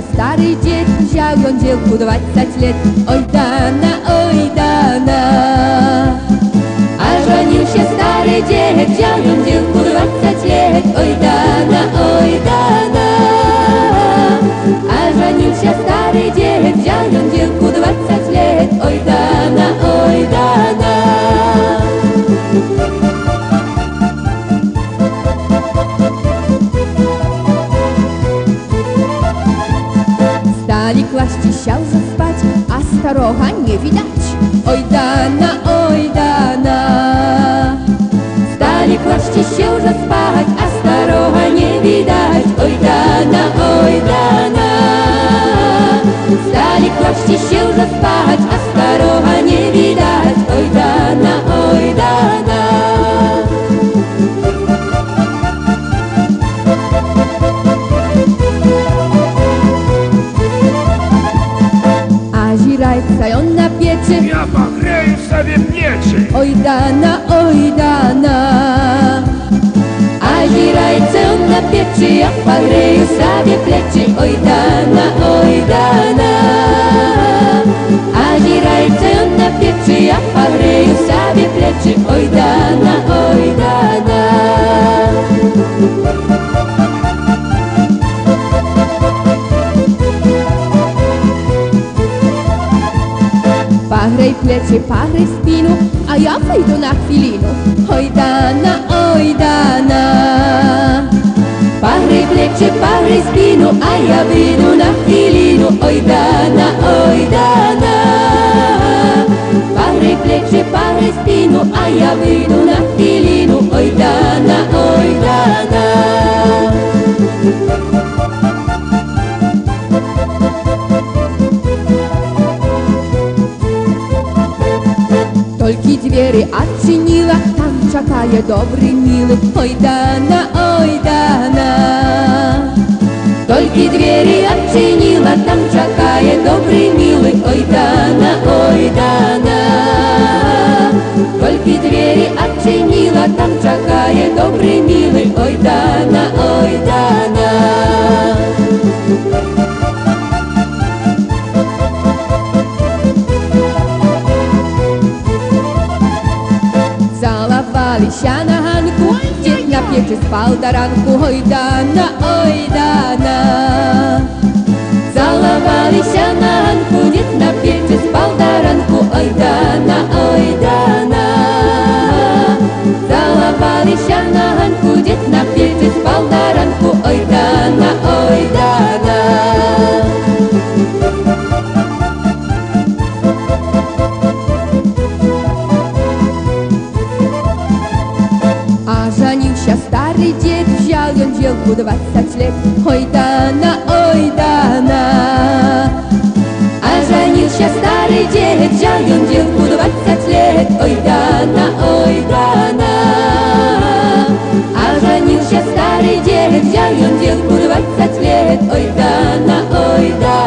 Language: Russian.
старый дед, взял он девку двадцать лет. Ой, Дана, ой, widać? Oj Dana, oj Dana Stali kładźcie się już zaspać, pieprzają na pieczy Ja pachreję sobie pieczy Oj dana, oj dana Aj dirajcę na pieczy Ja pachreję sobie pleczy Oj dana, oj dana Aj dirajcę na pieczy Ja pachreję sobie pleczy Oj dana, oj dana Parei plece, parei spinu, a ja wejdę na chwilinu. Oj dana, oj dana. Parei plece, parei spinu, a ja wyjdę na chwilinu. Oj dana, oj dana. Parei plece, parei spinu, a ja wyjdę двери отчинила, там чакає добрый милый. Ой, Дана, ой, Дана. Только двери отчинила, там чакає добрый милый. Ой, Дана, ой, Дана. Только двери отчинила, там чакає добрый милый. Ой, Дана, ой, Заловалися на ганку, дід на печі спав до ранку, ой Дана, ой Дана. Заловалися на ганку, дід на печі спав до ранку, ой Дана, ой Дана. Заловалися на ганку, дід на печі спав до ранку, ой Дана, ой Дана. Женился старый дед, взял он девку двадцать лет. Ой да она, ой да она. А женился старый дед, взял он девку двадцать лет. Ой да она, ой да она. А женился старый дед, взял он девку двадцать лет. Ой да она, ой да